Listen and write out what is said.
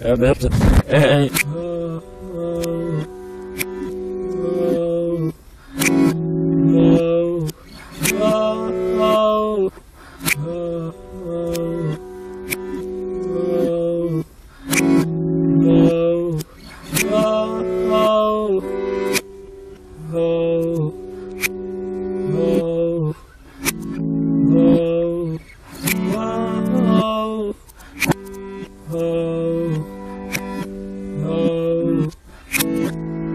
É, É, é.